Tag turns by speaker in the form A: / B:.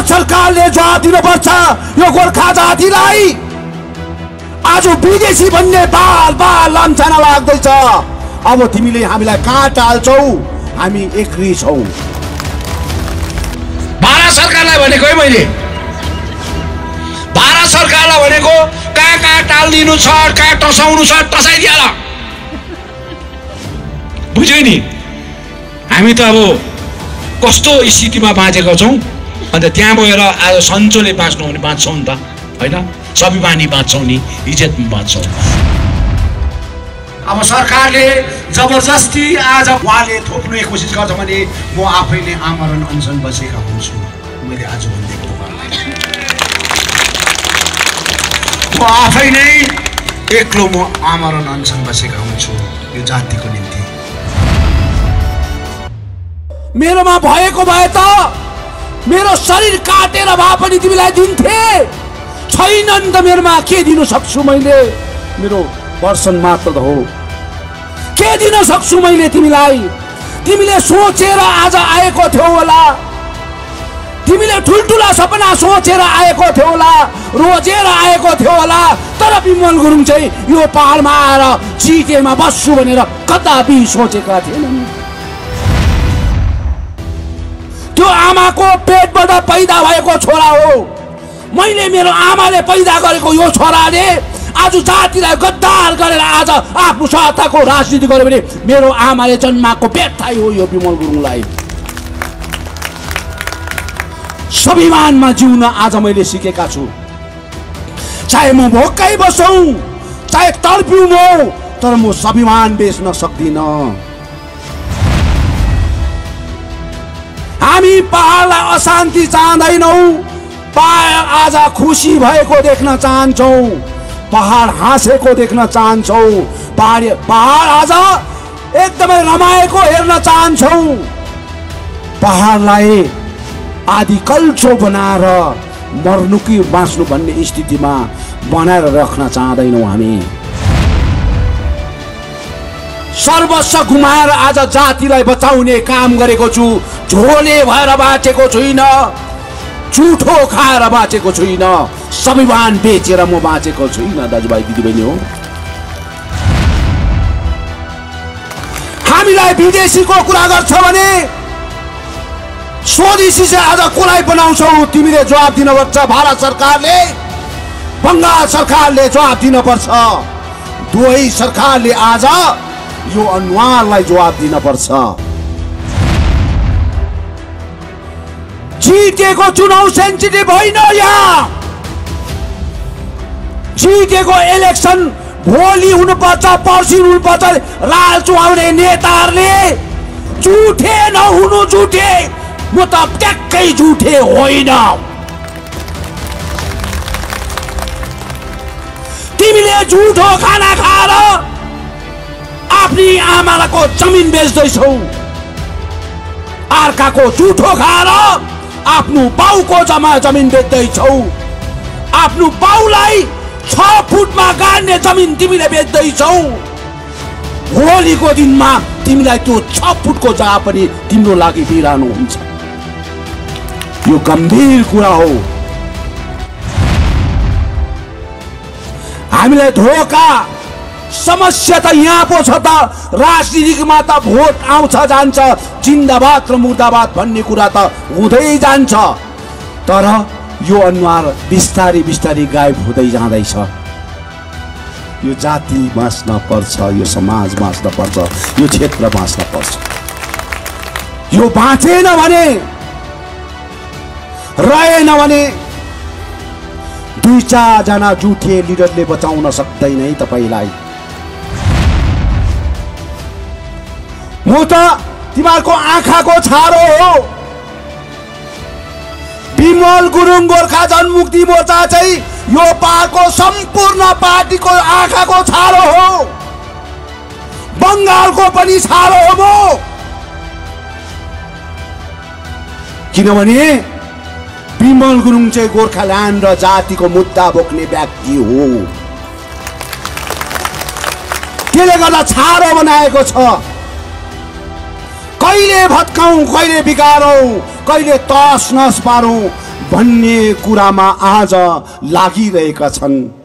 A: भारत सरकारले जवाब दिनुपर्छ। यो गोर्खा जातिलाई। आज विदेशी भन्ने बाल बाल लाम्छाना लाग्दैछ। अब तिमीले हामीलाई कहाँ टाल्छौ? हामी एक्री छौ।
B: भारत सरकारलाई भनेको है मैले। भारत सरकारलाई भनेको कहाँ कहाँ टालिदिनु छ कहाँ टसाउनु छ टसाइदिएर बुझ्यो नि हामी त अब कस्तो स्थितिमा बाँचेका छौँ? अन्त त्यहाँ गएर आज सन्चोले बाँच्नु भने बाँच्छौँ नि त होइन? स्वाभिमानी बाँच्छौँ नि इज्जतमा बाँच्छौँ।
A: अब सरकारले जबरजस्ती आज उहाँले थोप्ने कोसिस गर्छ भने म आफैले आमरण अनसन बसेका हुन्छु। मैले आज भनिदिएको म आफै नै एक्लो म आमरण अनसन बसेका हुन्छु यो जातिको निम्ति। मेरोमा भएको भए त मेरो शरीर काटेर भए पनि तिमीलाई दिन्थे। छैन नि त मेरोमा के दिन सक्छु मैले? मेरो वर्षन मात्र हो। के दिन सक्छु मैले तिमीलाई? तिमीले सोचेर आज आएको थियौ होला। तिमीले ठुल्ठुला सपना सोचेर आएको थियो होला। रोजेर आएको थियो होला। तर विमल गुरुङ चाहिँ यो पहाडमा आएर जितेमा बस्छु भनेर कदापि सोचेका थिएनन्। त्यो आमाको पेटबाट पैदा भएको छोरा हो मैले मेरो आमाले पैदा गरेको यो छोराले आज जातिलाई गद्दार गरेर आज आफ्नो सत्ताको राजनीति गर्यो भने मेरो आमाले जन्माएको व्यथाइ हो यो विमल गुरुङलाई। स्वाभिमानमा जिउन आज मैले सिकेका छु। चाहे म भोकै बसौँ चाहे तडपिउँ म तर म स्वाभिमान बेच्न सक्दिनँ। हामी पहाडलाई अशान्ति चाहँदैनौँ। पहाड आज खुसी भएको देख्न चाहन्छौँ। पहाड हाँसेको देख्न चाहन्छौँ। पहाड पहाड आज एकदमै रमाएको हेर्न चाहन्छौँ। पहाडलाई आदि कल्चो बनाएर मर्नु कि बाँच्नु भन्ने स्थितिमा बनाएर राख्न चाहँदैनौँ हामी। सर्वस्व गुमाएर आज जातिलाई बचाउने काम गरेको छु। झोले भएर बाँचेको छुइनँ। झुठो खाएर बाँचेको छुइनँ। स्वाभिमान बेचेर म बाँचेको छुइनँ दाजुभाइ दिदीबहिनी हो। हामीलाई विदेशीको कुरा गर्छ भने स्वदेशी चाहिँ आज कसलाई बनाउँछौ? तिमीले जवाब दिनुपर्छ। भारत सरकारले बङ्गाल सरकारले जवाब दिनुपर्छ। दुवै सरकारले आज यो अनुहारलाई जवाब दिनुपर्छ जितेको चुनाव सेन्सिटिभ होइन यहाँ। जितेको इलेक्सन भोलि हुनुपर्छ पर्सि हुनुपर्छ लाल चुहाउने नेताहरूले। झुठे नहुनु झुठे। म त ट्याक्कै झुठे होइन। तिमीले झुठो खाना खाएर आफ्नी आमाको जमिन बेच्दैछौ अर्काको झुठो खाएर आफ्नो बाउको जमा जमिन बेच्दैछौ आफ्नो बाउलाई छ फुटमा गाड्ने जमिन तिमीले बेच्दैछौ भोलिको दिनमा तिमीलाई त्यो छ फुटको जग्गा पनि तिम्रो लागि बिरानो हुन्छ यो गम्भीर कुरा हो हामीलाई धोका समस्या त यहाँ पो छ त। राजनीतिमा त भोट आउँछ जान्छ जिन्दाबाद र मुर्दाबाद भन्ने कुरा त हुँदै जान्छ। तर यो अनुहार बिस्तारी बिस्तारी गायब हुँदै जाँदैछ। यो जाति बाँच्न पर्छ यो समाज बाँच्न पर्छ यो क्षेत्र बाँच्न पर्छ। यो बाँचेन भने रहेन भने दुई चारजना जुठे लिडरले बचाउन सक्दैन है तपाईँलाई। म त तिमीहरूको आँखाको छारो हो। विमल गुरुङ गोर्खा जनमुक्ति मोर्चा चाहिँ यो पाको सम्पूर्ण पार्टीको आँखाको छारो हो। बङ्गालको पनि छारो हो म। किनभने विमल गुरुङ चाहिँ गोर्खाल्यान्ड र जातिको मुद्दा बोक्ने व्यक्ति हो। त्यसले गर्दा छारो बनाएको छ? कहिले भत्काउँ कहिले बिगारौँ कहिले तस नस पारौँ भन्ने कुरामा आज लागिरहेका छन्।